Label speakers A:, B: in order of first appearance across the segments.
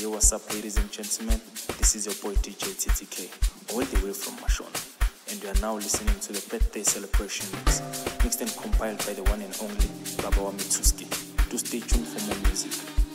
A: Hey, what's up, ladies and gentlemen? This is your boy DJ TTK, all the way from Mashona. And you are now listening to the birthday celebration mix, mixed and compiled by the one and only Baba Wamituski. Do stay tuned for more music.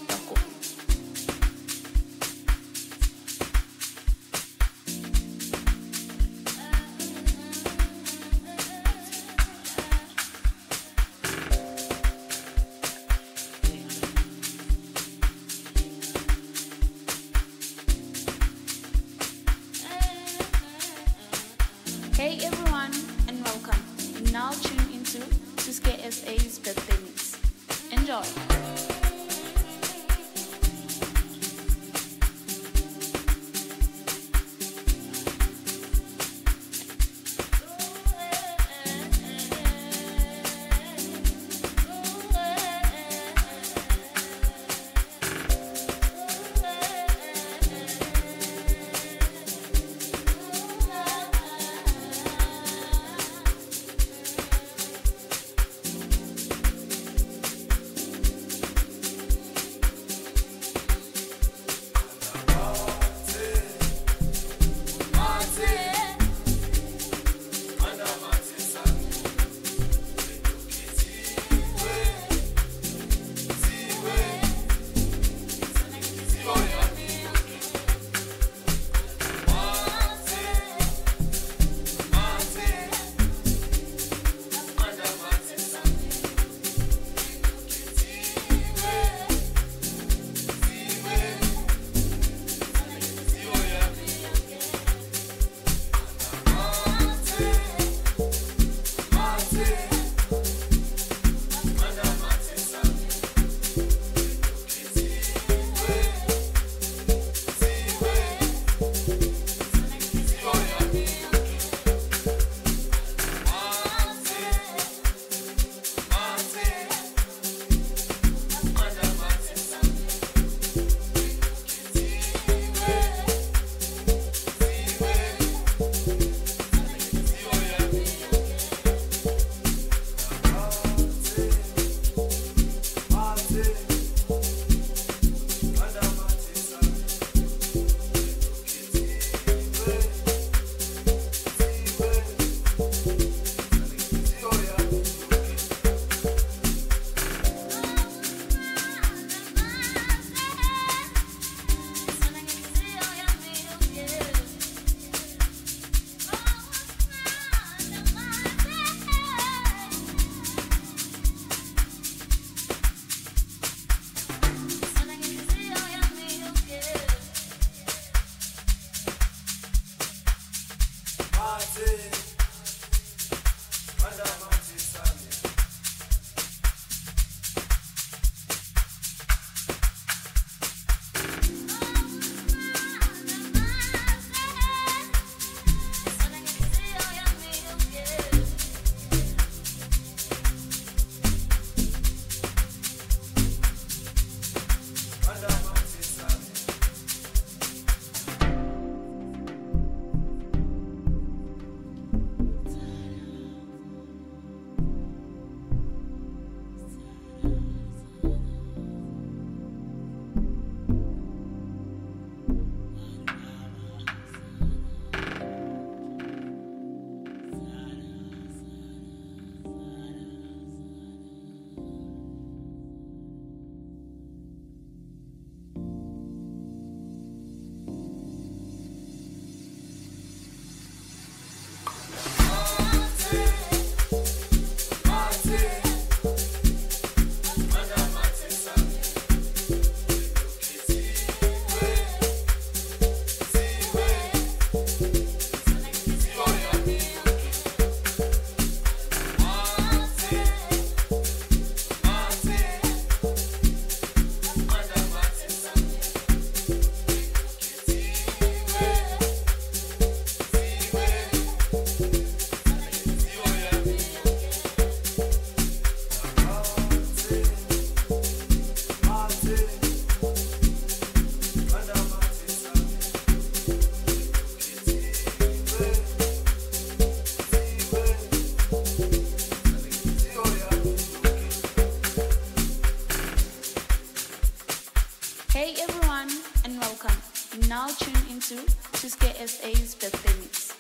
B: Now tune into Thuske SA's Best Things.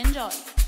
B: Enjoy!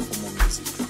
C: Do stay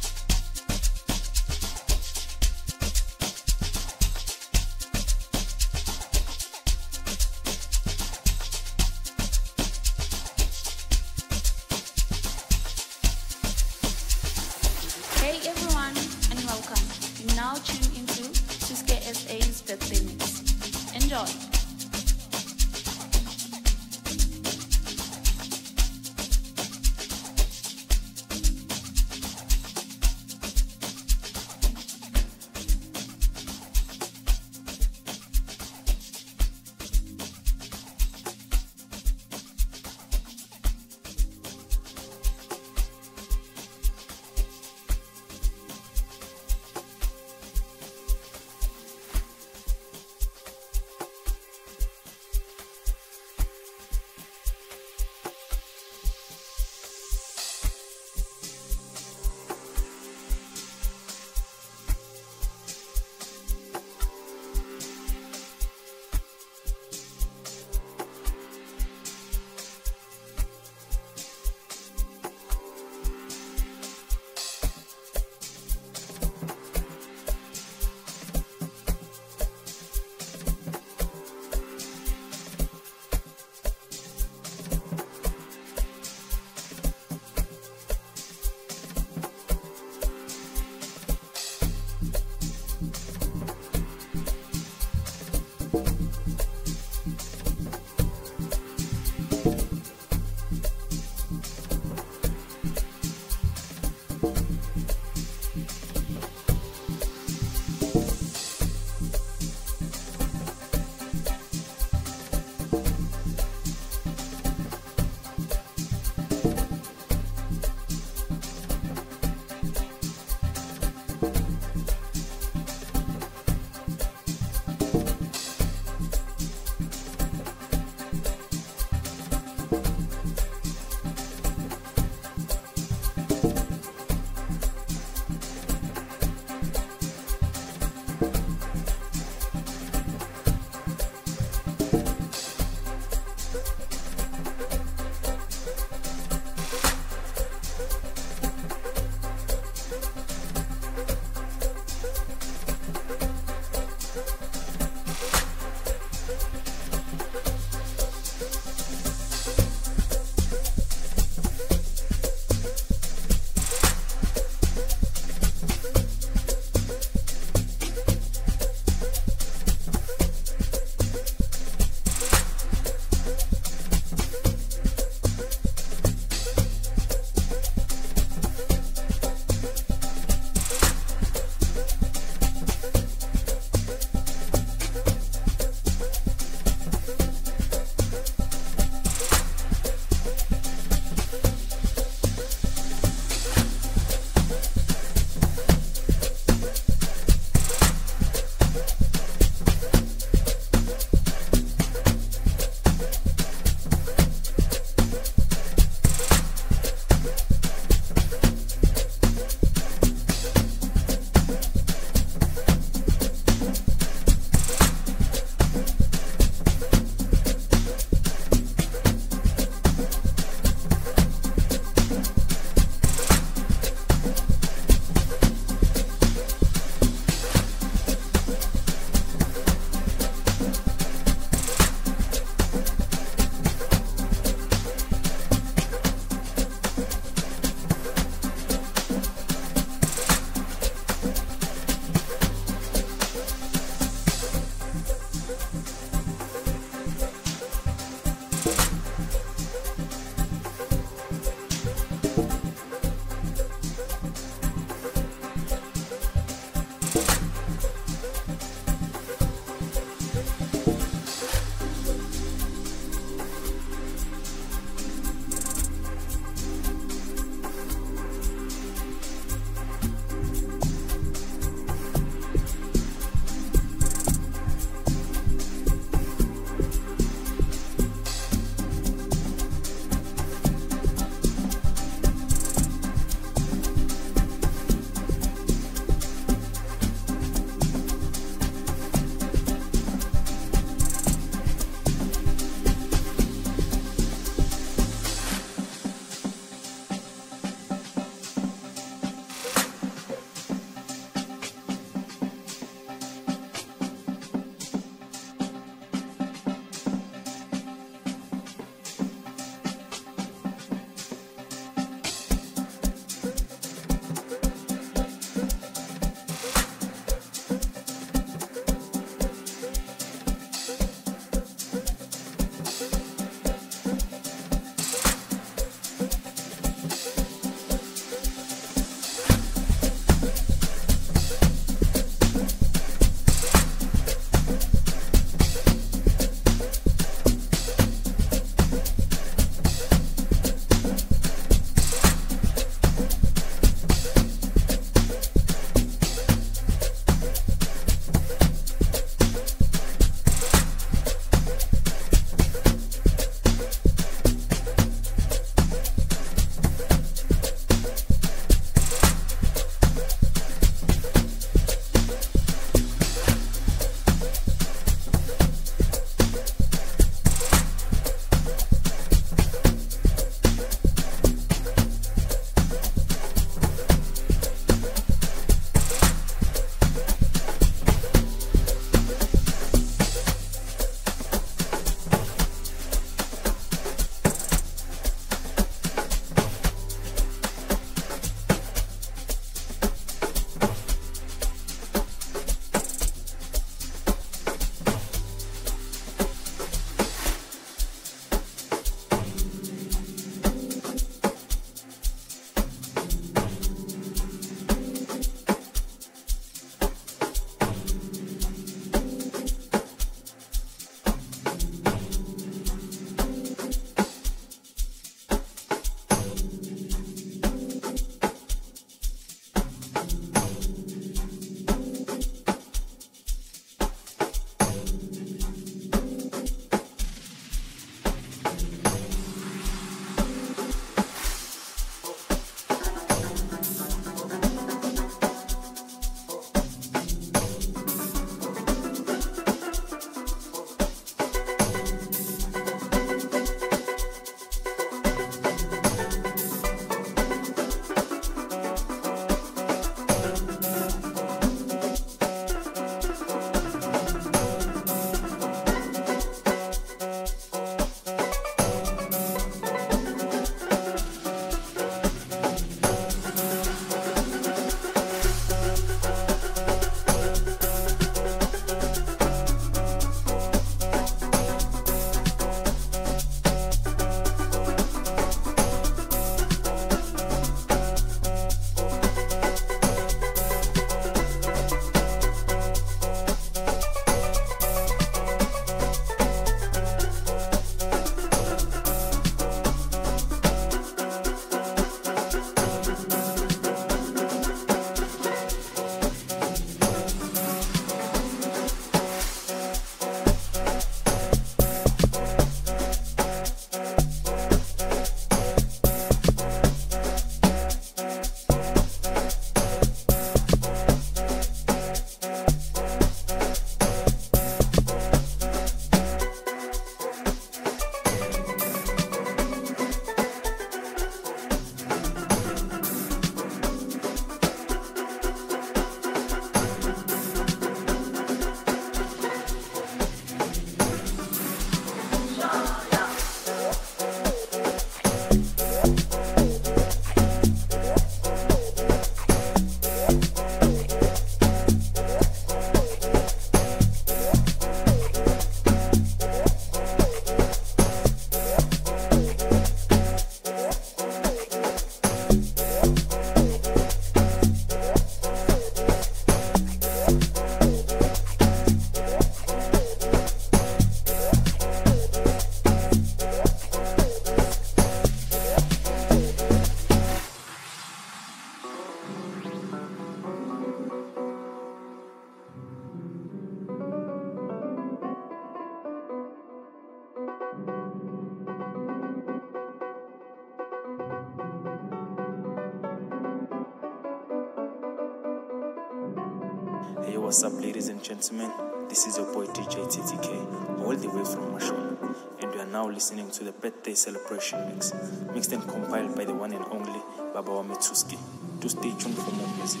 C: Hey, what's up, ladies and gentlemen? This is your boy DJ TTK, all the way from Mashona, and you are now listening to the birthday celebration mix, mixed and compiled by the one and only BaBaWam Thuske. To stay tuned for more music.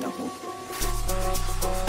C: Thank you.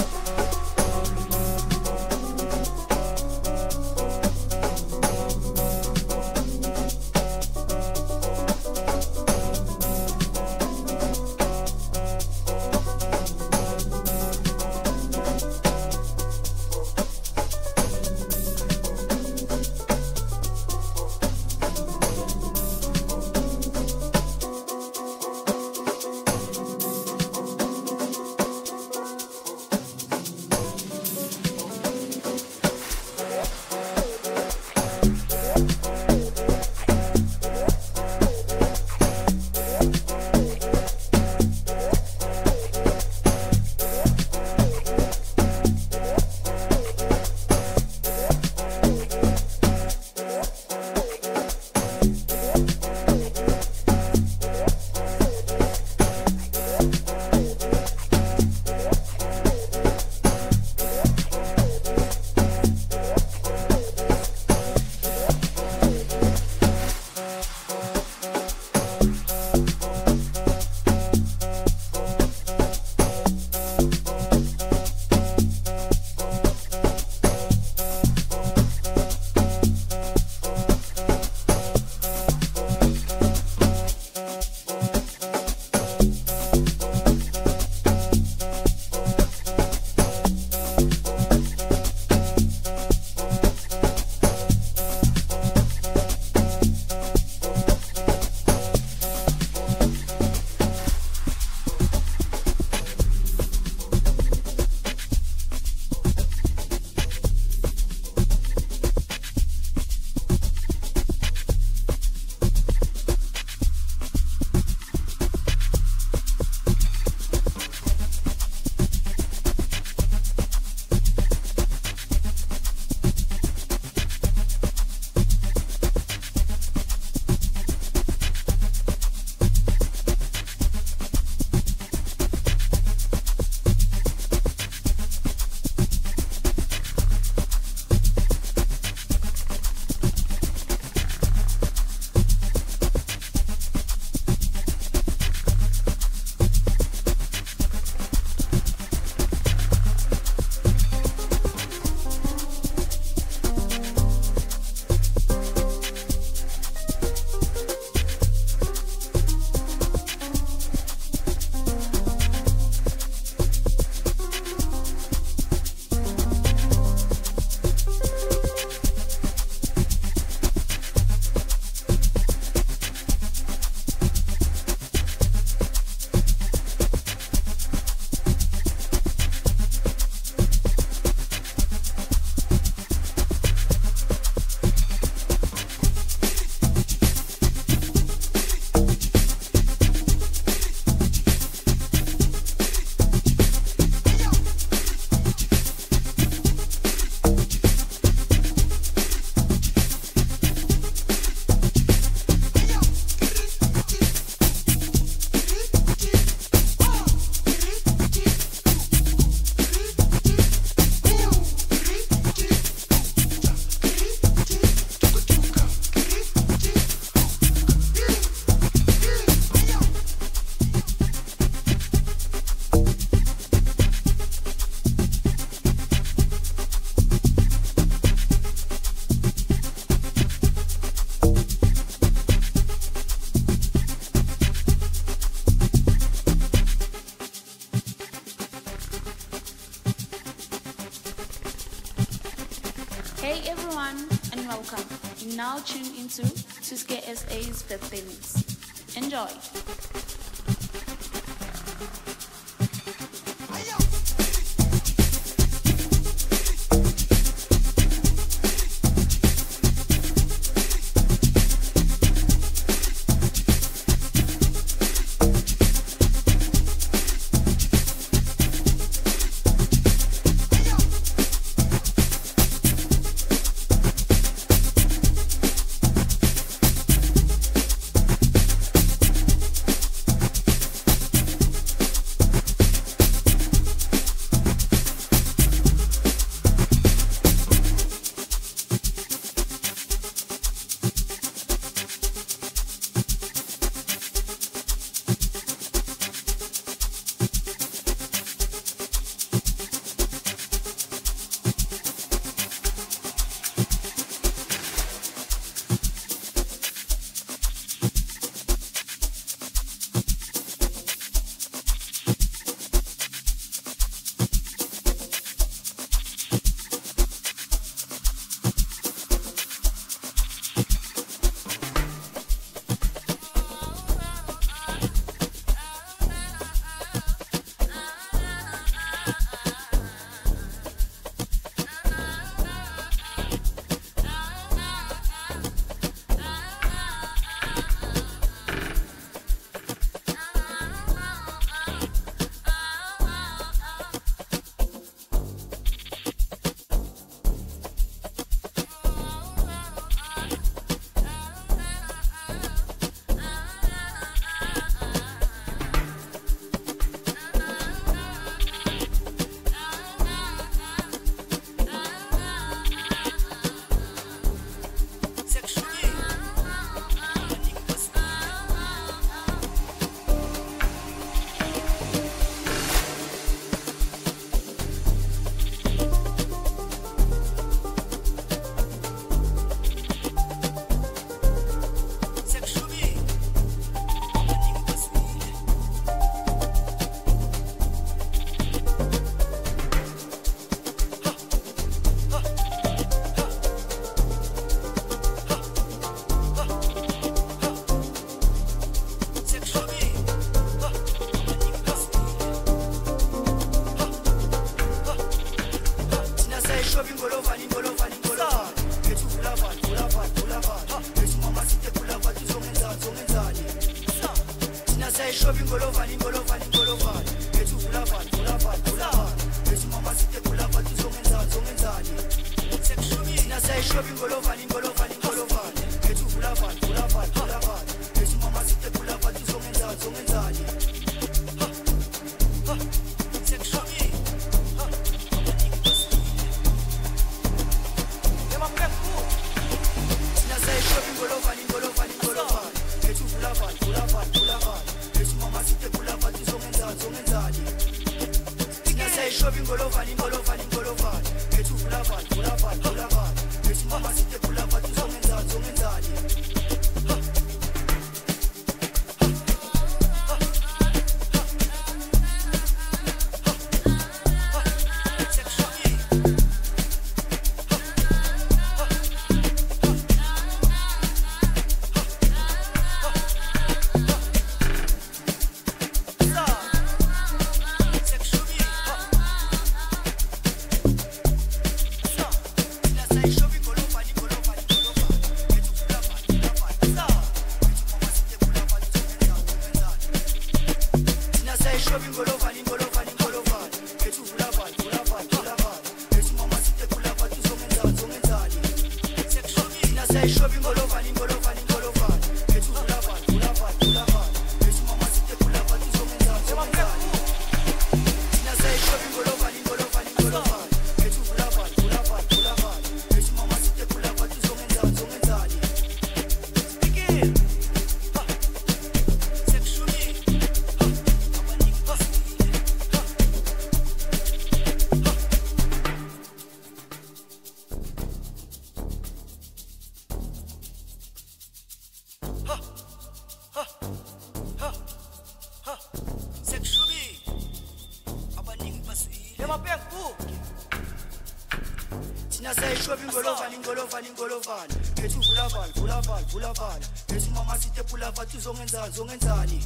A: ingolofani ingolofani ethi vulavali vulavali vulavali ethi mama sithe pulavathi uzongenzani uzongenzani?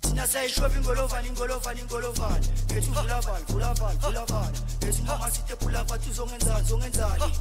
A: Thina sayishweba ingolovani ingolovani ingolovani ethi vulavali vulavali vulavali ethi mama sithe pulavathi uzongenzani uzongenzani?